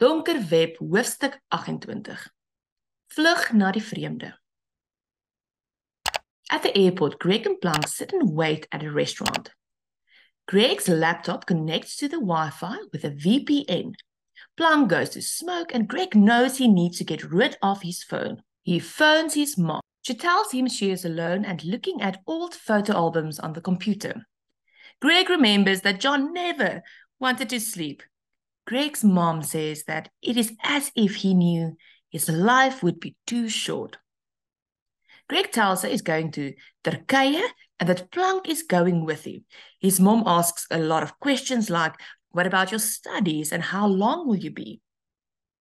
Donker Web hoofstuk 28. Vlug na die vreemde. At the airport, Greg and Plank sit and wait at a restaurant. Greg's laptop connects to the Wi-Fi with a VPN. Plank goes to smoke and Greg knows he needs to get rid of his phone. He phones his mom. She tells him she is alone and looking at old photo albums on the computer. Greg remembers that John never wanted to sleep Greg's mom says that it is as if he knew his life would be too short. Greg tells her he's going to Turkije and that Plank is going with him. His mom asks a lot of questions like, What about your studies and how long will you be?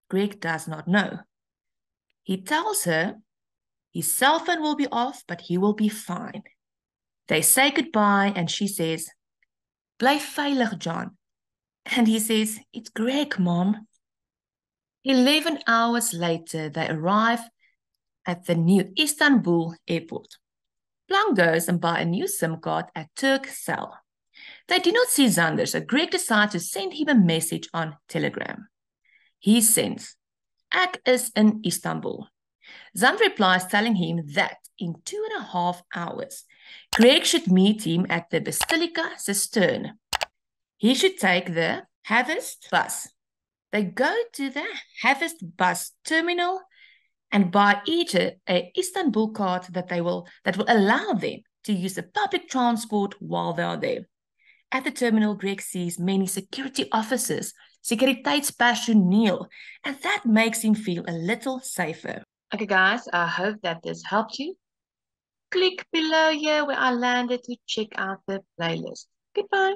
Greg does not know. He tells her his cell phone will be off, but he will be fine. They say goodbye and she says, Bly veilig, John. And he says, It's Greg, Mom. 11 hours later, they arrive at the new Istanbul airport. Plank goes and buy a new SIM card at Turkcell. They do not see Zander, so Greg decides to send him a message on Telegram. He sends, Ek is in Istanbul. Zander replies telling him that in two and a half hours, Greg should meet him at the Basilica Cistern he should take the Havaist bus. They go to the Havaist bus terminal and buy each a, a Istanbul card that they will that will allow them to use the public transport while they are there. At the terminal, Greg sees many security officers, sekuriteitspersoneel, and that makes him feel a little safer. Okay, guys, I hope that this helped you. Click below here where I landed to check out the playlist. Goodbye.